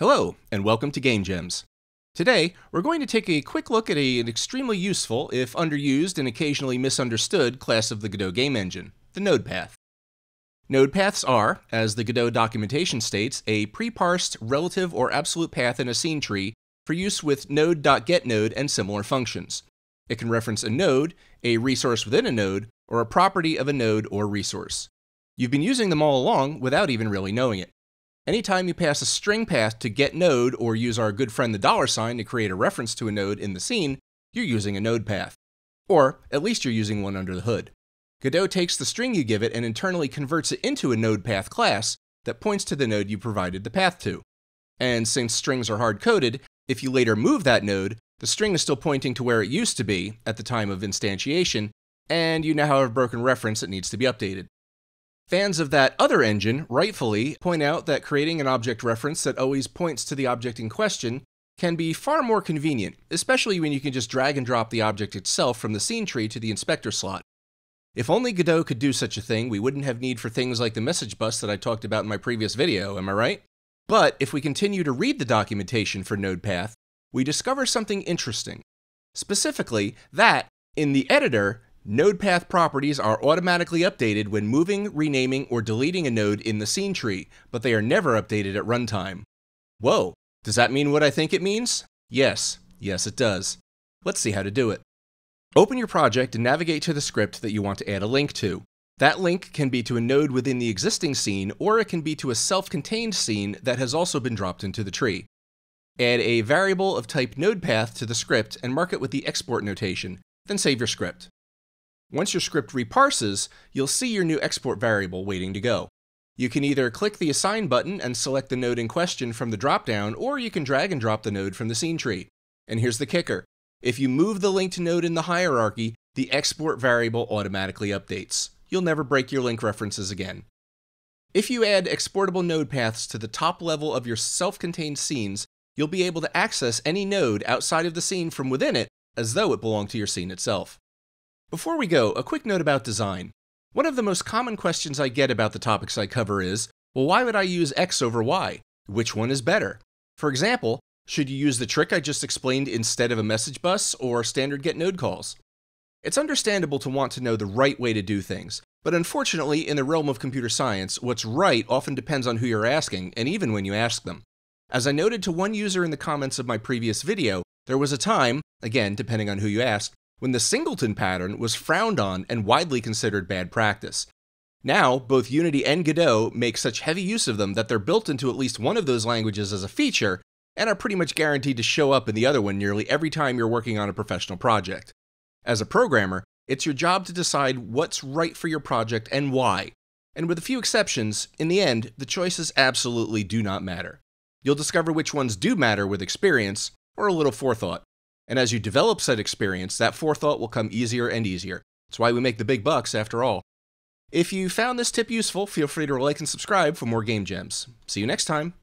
Hello, and welcome to Game Gems. Today, we're going to take a quick look at a, an extremely useful, if underused and occasionally misunderstood, class of the Godot game engine, the node path. Node paths are, as the Godot documentation states, a pre-parsed relative or absolute path in a scene tree for use with node.getNode and similar functions. It can reference a node, a resource within a node, or a property of a node or resource. You've been using them all along without even really knowing it. Anytime you pass a string path to get node or use our good friend the dollar sign to create a reference to a node in the scene, you're using a node path. Or at least you're using one under the hood. Godot takes the string you give it and internally converts it into a node path class that points to the node you provided the path to. And since strings are hard coded, if you later move that node, the string is still pointing to where it used to be at the time of instantiation, and you now have a broken reference that needs to be updated. Fans of that other engine rightfully point out that creating an object reference that always points to the object in question can be far more convenient, especially when you can just drag and drop the object itself from the scene tree to the inspector slot. If only Godot could do such a thing, we wouldn't have need for things like the message bus that I talked about in my previous video, am I right? But if we continue to read the documentation for NodePath, we discover something interesting. Specifically, that, in the editor, Node path properties are automatically updated when moving, renaming, or deleting a node in the scene tree, but they are never updated at runtime. Whoa, does that mean what I think it means? Yes, yes it does. Let's see how to do it. Open your project and navigate to the script that you want to add a link to. That link can be to a node within the existing scene, or it can be to a self-contained scene that has also been dropped into the tree. Add a variable of type nodePath to the script and mark it with the export notation, then save your script. Once your script reparses, you'll see your new export variable waiting to go. You can either click the Assign button and select the node in question from the dropdown, or you can drag and drop the node from the scene tree. And here's the kicker. If you move the linked node in the hierarchy, the export variable automatically updates. You'll never break your link references again. If you add exportable node paths to the top level of your self-contained scenes, you'll be able to access any node outside of the scene from within it as though it belonged to your scene itself. Before we go, a quick note about design. One of the most common questions I get about the topics I cover is, well, why would I use X over Y? Which one is better? For example, should you use the trick I just explained instead of a message bus or standard get node calls? It's understandable to want to know the right way to do things, but unfortunately, in the realm of computer science, what's right often depends on who you're asking, and even when you ask them. As I noted to one user in the comments of my previous video, there was a time, again, depending on who you asked, when the singleton pattern was frowned on and widely considered bad practice. Now, both Unity and Godot make such heavy use of them that they're built into at least one of those languages as a feature, and are pretty much guaranteed to show up in the other one nearly every time you're working on a professional project. As a programmer, it's your job to decide what's right for your project and why. And with a few exceptions, in the end, the choices absolutely do not matter. You'll discover which ones do matter with experience, or a little forethought. And as you develop said experience, that forethought will come easier and easier. That's why we make the big bucks, after all. If you found this tip useful, feel free to like and subscribe for more game gems. See you next time.